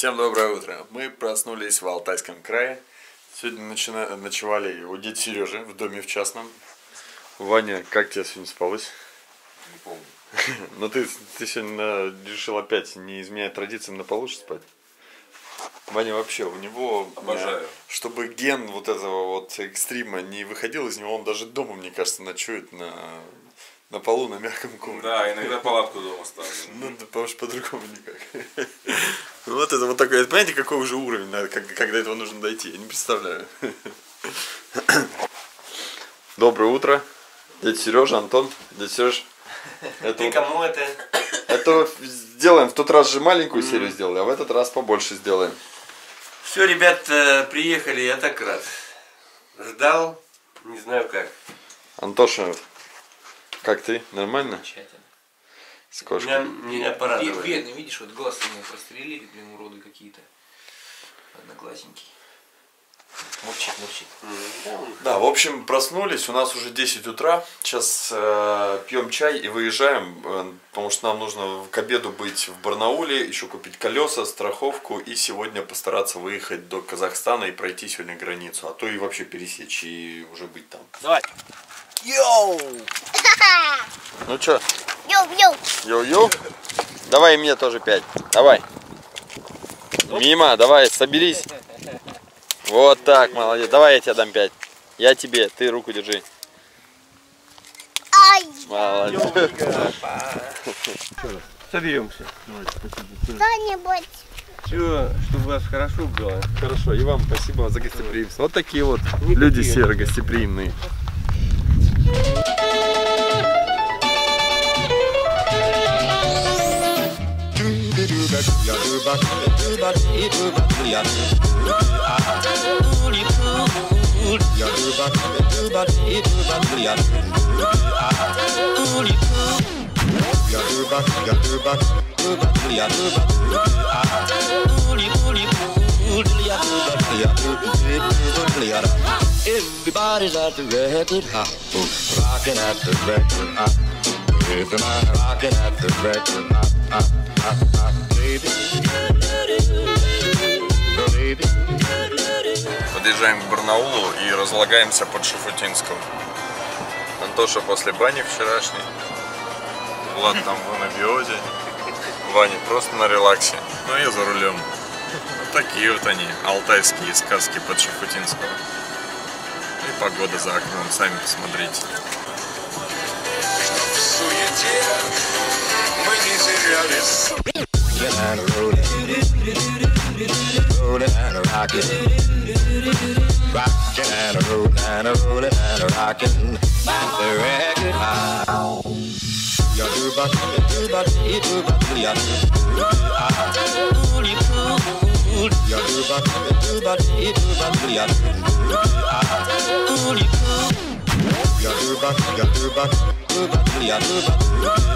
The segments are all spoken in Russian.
Всем доброе утро. Мы проснулись в Алтайском крае. Сегодня начина... ночевали у дяди Сережи в доме в частном. Ваня, как тебе сегодня спалось? Не помню. Ну ты, ты сегодня решил опять не изменять традициям на полу спать? Ваня вообще, у него, Обожаю. э, чтобы ген вот этого вот экстрима не выходил из него, он даже дома, мне кажется, ночует на, на полу, на мягком коврике. Да, иногда палатку дома ставлю. Ну, потому что по-другому никак. Вот это вот такой, понимаете, какой уже уровень, надо, как, когда этого нужно дойти, я не представляю. Доброе утро, дядя Сережа, Антон, дядя Сереж. Это, Ты вот- кому это? это сделаем, в тот раз же маленькую серию сделали, а в этот раз побольше сделаем. Все, ребят, э, приехали, я так рад. Ждал, не знаю как. Антоша, как ты? Нормально? Замечательно. С Меня, кошкой? меня порадовали. Бедный, видишь, вот глаз у меня прострелили, блин, уроды какие-то. Одноклассники. Мурчит, мурчит. Да, в общем, проснулись, у нас уже 10 утра. Сейчас э, пьем чай и выезжаем, э, потому что нам нужно к обеду быть в Барнауле, еще купить колеса, страховку и сегодня постараться выехать до Казахстана и пройти сегодня границу, а то и вообще пересечь и уже быть там. Давай. Ну чё, Йоу-йоу. йоу-йоу, давай и мне тоже 5, давай. Мимо, давай, соберись. Вот так, молодец, давай я тебе дам 5. Я тебе, ты руку держи. Ай, Молодец. Соберемся. кто-нибудь. Все, чтобы у вас хорошо было. Хорошо, и вам спасибо за гостеприимство. Вот такие вот люди серо гостеприимные. bas, Everybody's at the record house, rocking at the record house. Everybody rocking at the record house. Подъезжаем к Барнаулу и разлагаемся под Шафутинском. Антоша после бани вчерашней. Влад там в анабиозе. Ваня просто на релаксе. Ну я за рулем. Вот такие вот они, алтайские сказки под Шафутинского. И погода за окном, сами посмотрите. and a rockin'. Rockin' and a rollin' and a rollin' and a rockin'. The record loud. Ya do ba do do ba do do ba do ya do do ah. Coolly cool. Ya do ba do do ba do do ba do ya do do ah. Coolly cool. Ya do ba ya do ba do ba do ya do do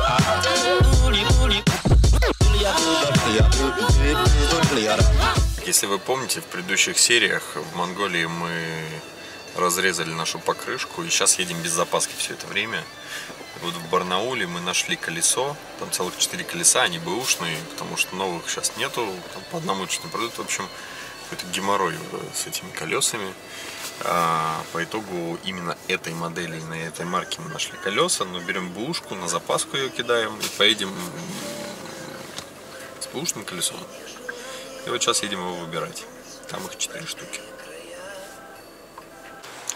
ah. Coolly coolly. Ya do ba ya do do ba do ya do. Если вы помните, в предыдущих сериях в Монголии мы разрезали нашу покрышку и сейчас едем без запаски все это время. Вот в Барнауле мы нашли колесо, там целых четыре колеса, они бэушные, потому что новых сейчас нету, там по одному чуть не продают. В общем, какой-то геморрой с этими колесами. А, по итогу именно этой модели, на этой марке мы нашли колеса, но берем бэушку, на запаску ее кидаем и поедем с бэушным колесом. И вот сейчас едем его выбирать. Там их четыре штуки.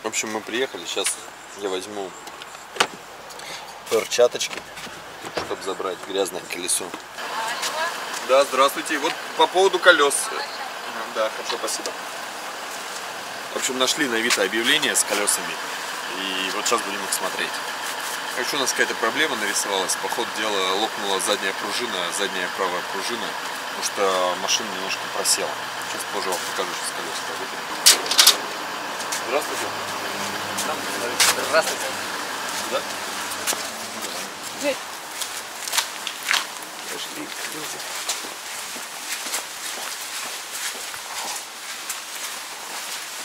В общем, мы приехали. Сейчас я возьму перчаточки, чтобы забрать грязное колесо. Да, здравствуйте. Вот по поводу колес. Да, хорошо, спасибо. В общем, нашли на Авито объявление с колесами. И вот сейчас будем их смотреть. Короче, у нас какая-то проблема нарисовалась. По ходу дела лопнула задняя пружина, задняя правая пружина, потому что машина немножко просела. Сейчас позже вам покажу, что с колес Здравствуйте. Здравствуйте. Да? Пошли.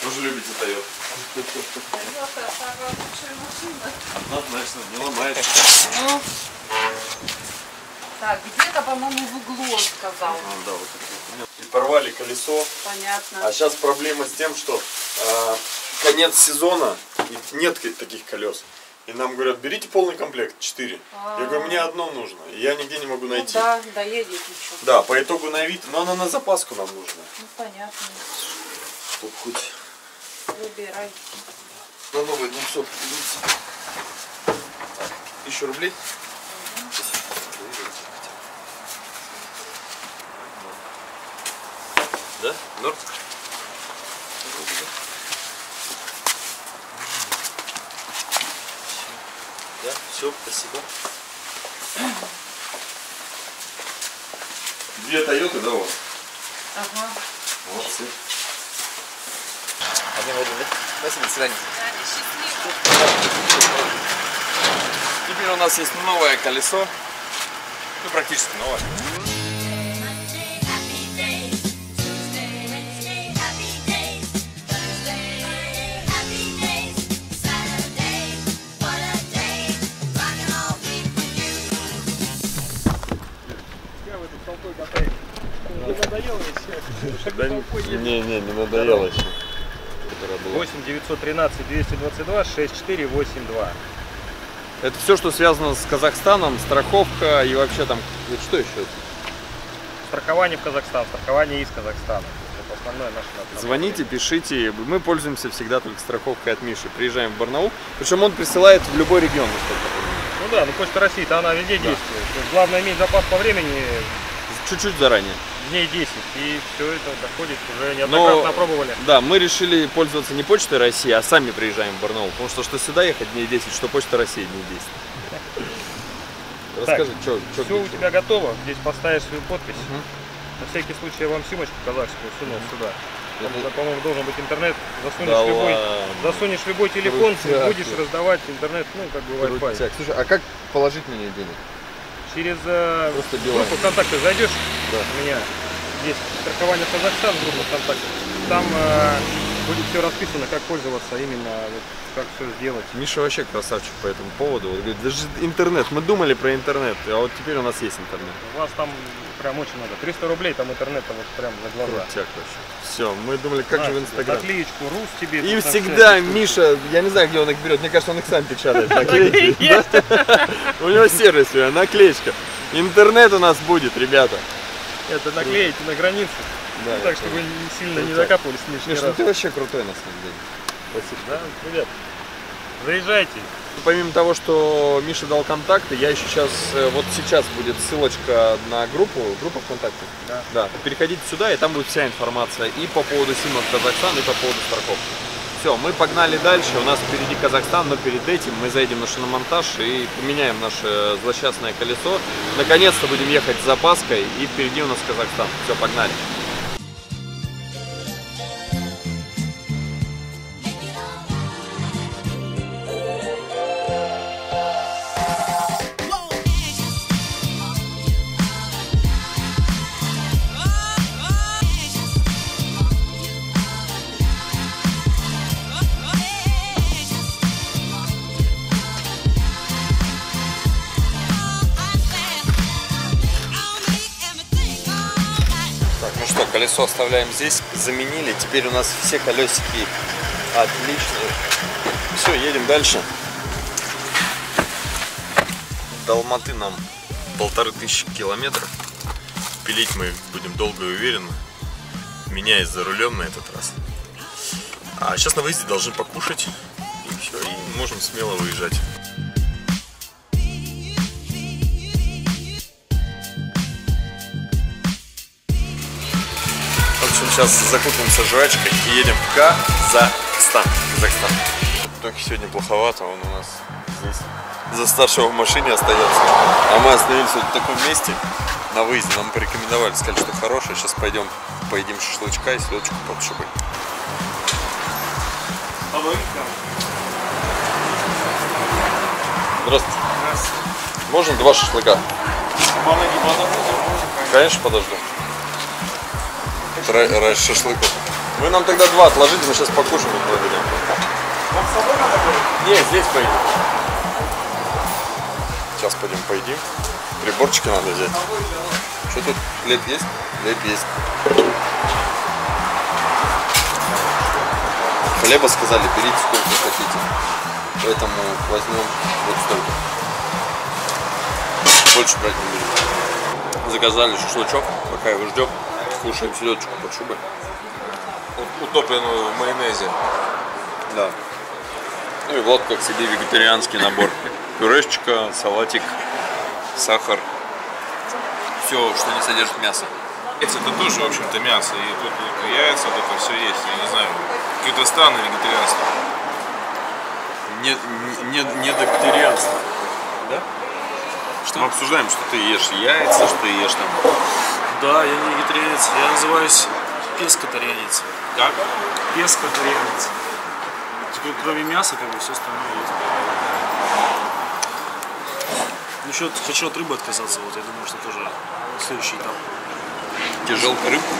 Тоже любите Toyota? Однозначно, не ломается. Так, где-то, по-моему, в углу он сказал. А, да, вот такие. порвали колесо. Понятно. А сейчас проблема с тем, что а, конец сезона и нет таких колес. И нам говорят, берите полный комплект, 4. Я говорю, мне одно нужно. И я нигде не могу Ну найти. да, доедет еще. Да, по итогу на вид, но она на запаску нам нужна. Ну понятно. Чтоб хоть Выбирай. на новый день все Тысячу рублей? Да? Норд? Да, все, спасибо. Две Тойоты, да, у вас? Ага. Молодцы. Один воду, да? Спасибо, до свидания. Теперь у нас есть новое колесо. Ну, практически новое. Не, не, не надоело еще. 8 913 222 6482. Это все, что связано с Казахстаном, страховка и вообще там, что еще? Страхование в Казахстан, страхование из Казахстана. Это основное наше направление. Звоните, пишите. Мы пользуемся всегда только страховкой от Миши. Приезжаем в Барнаул. Причем он присылает в любой регион, насколько я понимаю. Ну да, ну Почта России-то она везде действует. То есть главное иметь запас по времени Чуть-чуть заранее. Дней 10. И все это доходит уже неоднократно опробовали. Да, мы решили пользоваться не Почтой России, а сами приезжаем в Барнаул. Потому что что сюда ехать дней 10, что Почта России дней 10. Расскажи, что Все у тебя готово. Здесь поставишь свою подпись. На всякий случай я вам симочку казахскую сунул сюда. Там, Это- по-моему, должен быть интернет. Засунешь, Да любой, ладно. засунешь любой телефон, Крутяк. будешь раздавать интернет, ну, как бы Wi-Fi. Слушай, а как положить на нее денег? Через э, Просто билайн. группу ВКонтакте зайдешь, Да. у меня есть страхование Казахстан, группа ВКонтакте. Там э, будет все расписано, как пользоваться именно, вот, как все сделать. Миша вообще красавчик по этому поводу. Он говорит, даже интернет, мы думали про интернет, а вот теперь у нас есть интернет. У вас там прям очень надо. 300 рублей там интернет вот прям за глаза. Крутяк вообще. Все, мы думали, как На же в Инстаграм. Наклеечку, рус тебе. И всегда. Миша, я не знаю, где он их берет, мне кажется, он их сам печатает. У него сервис, наклеечка. Интернет у нас будет, ребята. Это наклеите на границе. Да, Ну, так, чтобы не сильно не закапывались лишний Миш, ну раз. ты вообще крутой на самом деле. Спасибо. Да, ребят, заезжайте. Помимо того, что Миша дал контакты, я еще сейчас, э, вот сейчас будет ссылочка на группу, группа ВКонтакте. Да. Да. Переходите сюда, и там будет вся информация и по поводу Симов Казахстан, и по поводу страховки. Все, мы погнали дальше. У нас впереди Казахстан, но перед этим мы заедем на шиномонтаж и поменяем наше злосчастное колесо. Наконец-то будем ехать с запаской, и впереди у нас Казахстан. Все, погнали. Колесо оставляем здесь, заменили. Теперь у нас все колесики отличные. Все, едем дальше. До Алматы нам полторы тысячи километров. Пилить мы будем долго и уверенно, меняясь за рулем на этот раз. А сейчас на выезде должны покушать. И все, и можем смело выезжать. Сейчас закупимся жвачкой и едем в Казахстан. Казахстан. Только сегодня плоховато, он у нас здесь за старшего в машине остается. А мы остановились вот в таком месте на выезде. Нам порекомендовали, сказали, что хорошее. Сейчас пойдем поедим шашлычка и селедочку под шубой. Здравствуйте. Можно два шашлыка? Конечно, подожду райс шашлыков. Вы нам тогда два отложите, мы сейчас покушаем и благодарим. Вам с собой надо? Нет, здесь поедим. Сейчас пойдем поедим. Приборчики надо взять. Что тут? Лед есть? Лед есть. Хлеба сказали, берите сколько хотите. Поэтому возьмем вот столько. Больше брать не будем. Заказали шашлычок, пока его ждем. Кушаем селедочку под шубой. Утопленную в майонезе. Да. Ну и вот как себе вегетарианский набор. Пюрешечка, салатик, сахар. Все, что не содержит мясо. Яйца это тоже, в общем-то, мясо. И тут вот яйца, вот это все есть. Я не знаю. Какое-то странное вегетарианство. Не, не, не вегетарианство. Да? Что мы обсуждаем, что ты ешь яйца, что ты ешь там. Да, я не вегетарианец, я называюсь пескотарианец. Как? Пескотарианец. Кроме мяса, как бы все остальное есть. Ну, еще хочу от рыбы отказаться, вот я думаю, что тоже следующий этап. Тебе жалко рыбку?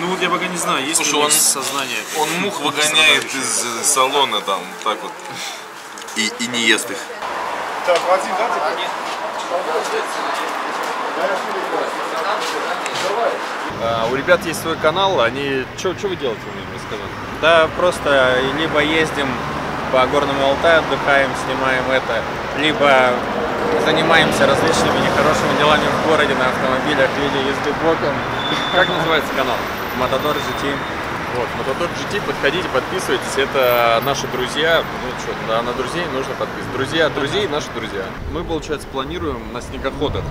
Ну вот я пока не знаю, есть Слушай, ли у он- сознание. Он мух выгоняет из э, салона там, так вот. И, и не ест их. А, у ребят есть свой канал, они... Что вы делаете, мне рассказали? Да, просто либо ездим по Горному Алтаю, отдыхаем, снимаем это, либо занимаемся различными нехорошими делами в городе на автомобилях виде езды боком. Как называется канал? Мотодор GT. Вот, Мотодор GT, подходите, подписывайтесь, это наши друзья, ну что, да, на друзей нужно подписываться. Друзья друзей, наши друзья. Мы, получается, планируем на снегоходах.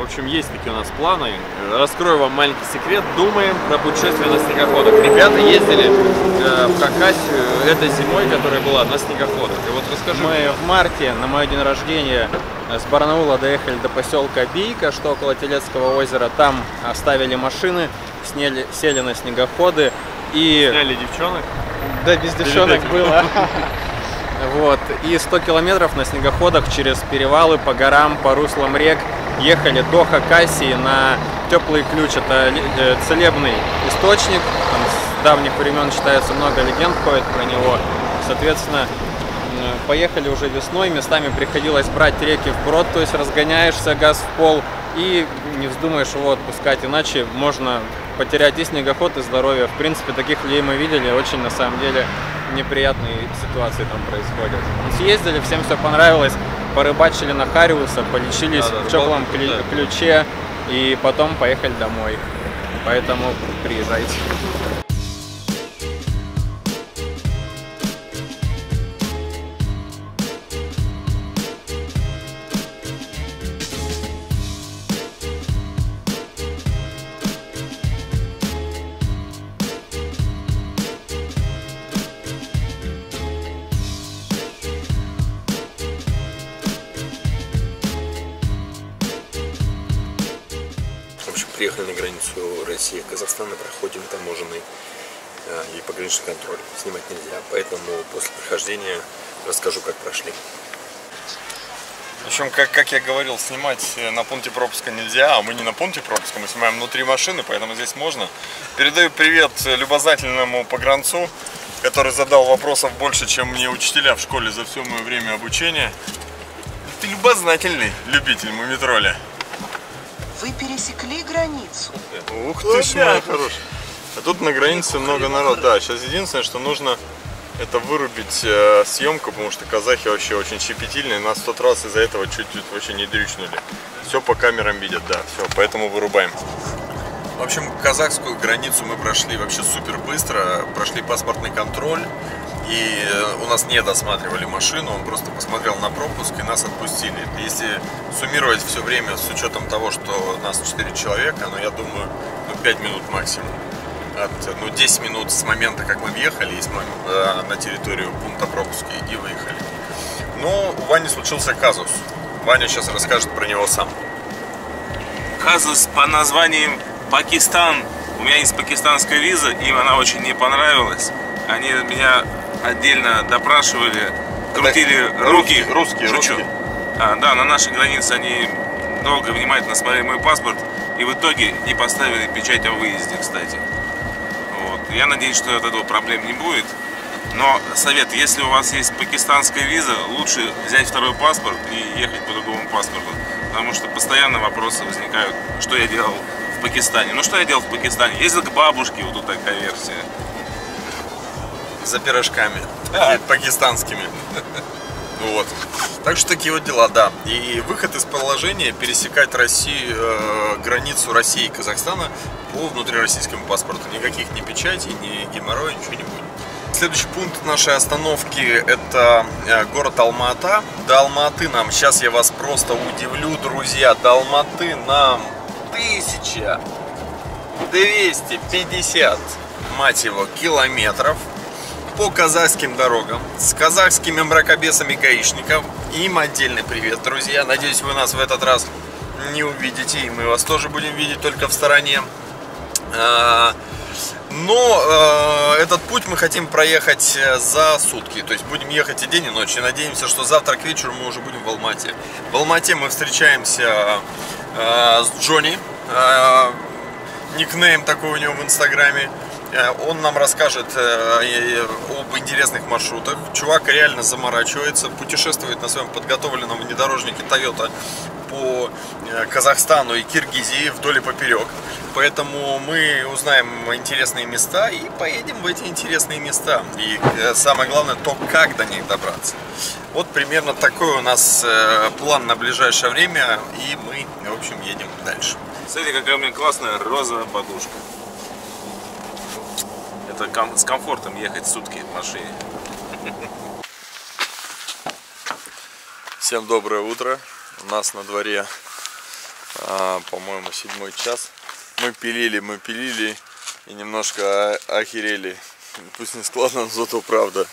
Э, э, В общем, есть такие у нас планы. Раскрою вам маленький секрет. Думаем про путешествие на снегоходах. Ребята ездили э, в Хакасию этой зимой, которая была на снегоходах. И вот расскажи. Мы в марте на мой день рождения с Барнаула доехали до поселка Бийка, что около Телецкого озера. Там оставили машины, сняли, сели на снегоходы и... Сняли девчонок. Да, без девчонок было. Вот. И 100 километров на снегоходах через перевалы, по горам, по руслам рек ехали до Хакасии на теплый ключ. Это э, целебный источник. Там с давних времен считается много легенд ходит про него. Соответственно, поехали уже весной. Местами приходилось брать реки вброд, то есть разгоняешься, газ в пол и не вздумаешь его отпускать, иначе можно потерять и снегоход, и здоровье. В принципе, таких людей мы видели, очень на самом деле неприятные ситуации там происходят. Съездили, всем все понравилось, порыбачили на Хариуса, полечились Да-да, в теплом кле- крутая. ключе и потом поехали домой. Поэтому приезжайте. Пограничный контроль. Снимать нельзя, поэтому после прохождения расскажу, как прошли. В общем, как, как я говорил, снимать э, на пункте пропуска нельзя, а мы не на пункте пропуска, мы снимаем внутри машины, поэтому здесь можно. Передаю привет э, любознательному погранцу, который задал вопросов больше, чем мне учителя в школе за все мое время обучения. Ты любознательный любитель мумитроля. Вы пересекли границу. Ух ты моя хорошая. А тут на границе много народа. Да, сейчас единственное, что нужно это вырубить э, съемку, потому что казахи вообще очень щепетильные. Нас тот раз из-за этого чуть-чуть вообще не дрючнули. Все по камерам видят, да, все, поэтому вырубаем. В общем, казахскую границу мы прошли вообще супер быстро, прошли паспортный контроль, и э, у нас не досматривали машину, он просто посмотрел на пропуск и нас отпустили. Если суммировать все время с учетом того, что нас 4 человека, ну я думаю, ну 5 минут максимум. От, ну 10 минут с момента, как мы въехали из э, на территорию пункта пропуска и выехали. Но у Вани случился казус. Ваня сейчас расскажет про него сам. Казус по названием Пакистан. У меня есть пакистанская виза, им она очень не понравилась. Они меня отдельно допрашивали, крутили руки. русские, Шучу. русские. А, да, на нашей границе они долго внимательно смотрели мой паспорт и в итоге не поставили печать о выезде, кстати. Я надеюсь, что от этого проблем не будет. Но совет, если у вас есть пакистанская виза, лучше взять второй паспорт и ехать по другому паспорту. Потому что постоянно вопросы возникают, что я делал в Пакистане. Ну что я делал в Пакистане? Ездил к бабушке, вот тут такая версия. за пирожками. Такие Пакистанскими. Вот. Так что такие вот дела, да. И выход из положения пересекать Россию, э, границу России и Казахстана по внутрироссийскому паспорту. Никаких ни печатей, ни геморроя, ничего не будет. Следующий пункт нашей остановки это э, город Алма-Ата. До Алма-Аты нам, сейчас я вас просто удивлю, друзья, до Алматы нам 1250, мать его, километров по казахским дорогам с казахскими мракобесами гаишников. Им отдельный привет, друзья. Надеюсь, вы нас в этот раз не увидите, и мы вас тоже будем видеть только в стороне. А, Но э, этот путь мы хотим проехать э, за сутки. То есть будем ехать и день, и ночь. И надеемся, что завтра к вечеру мы уже будем в Алмате. В Алмате мы встречаемся э, с Джонни. Э, никнейм такой у него в инстаграме. Э, Он нам расскажет э, об интересных маршрутах. Чувак реально заморачивается, путешествует на своем подготовленном внедорожнике Toyota по э, Казахстану и Киргизии вдоль и поперек. Поэтому мы узнаем интересные места и поедем в эти интересные места. И самое главное, то, как до них добраться. Вот примерно такой у нас план на ближайшее время. И мы, в общем, едем дальше. Смотрите, какая у меня классная розовая подушка. Это ком- с комфортом ехать сутки в машине. Всем доброе утро. У нас на дворе, а, по-моему, седьмой час. Мы пилили, мы пилили и немножко охерели. Пусть не складно, но зато правда.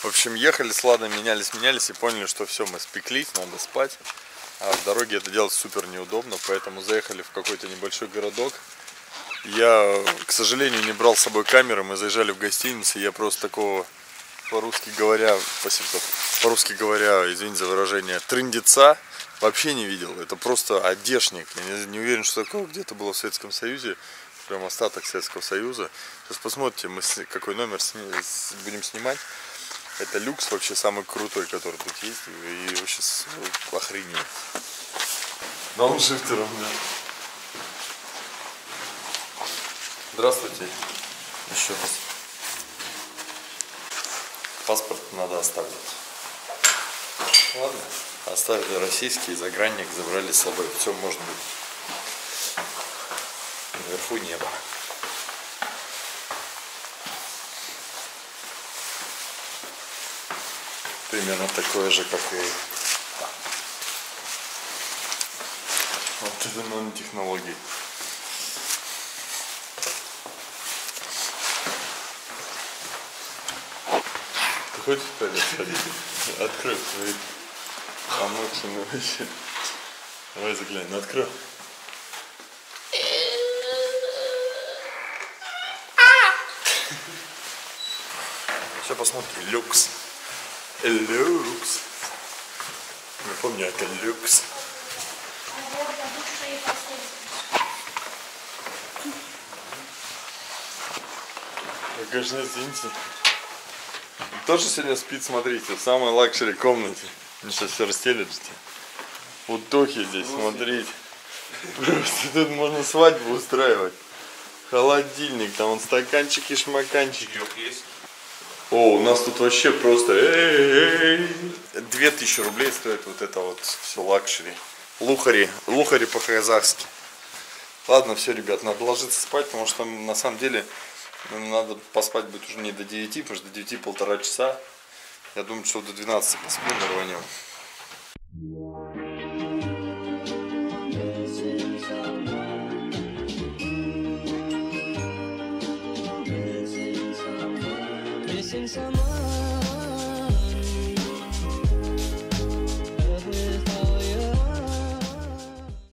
В общем, ехали с Ладой, менялись, менялись и поняли, что все, мы спеклись, надо спать. А в дороге это делать супер неудобно, поэтому заехали в какой-то небольшой городок. Я, к сожалению, не брал с собой камеры, мы заезжали в гостиницу, я просто такого по-русски говоря, спасибо, по-русски говоря, извините за выражение, трындеца вообще не видел. Это просто одежник. Я не, не уверен, что такое где-то было в Советском Союзе. Прям остаток Советского Союза. Сейчас посмотрите, мы какой номер сни- будем снимать. Это люкс вообще самый крутой, который тут есть. И вообще охренеть. Дауншифтером, да. Здравствуйте. Еще раз. Паспорт надо оставить. Ладно. Оставили российский, загранник забрали с собой. Все может быть. Наверху небо. Примерно такое же, как и. Вот это нанотехнологии. Ты хочешь в туалет сходить? Открой твои помочены вообще. Давай заглянь, ну открой. Сейчас посмотрим. Люкс. Люкс. Не помню, это люкс. Конечно, извините. Тоже сегодня спит, смотрите, в самой luxury комнате. Мне сейчас все расстелят ждите. Вот здесь, смотрите. Просто тут можно свадьбу устраивать. Холодильник, там вон стаканчики, шмаканчики. есть? О, у нас тут вообще просто... эй-эй-эй. Две тысячи рублей стоит вот это вот все luxury. Лухари, лухари по-казахски. Ладно, все, ребят, надо ложиться спать, потому что на самом деле надо поспать будет уже не до 9, потому что до 9 полтора часа. Я думаю, что до 12 поспим и рванем.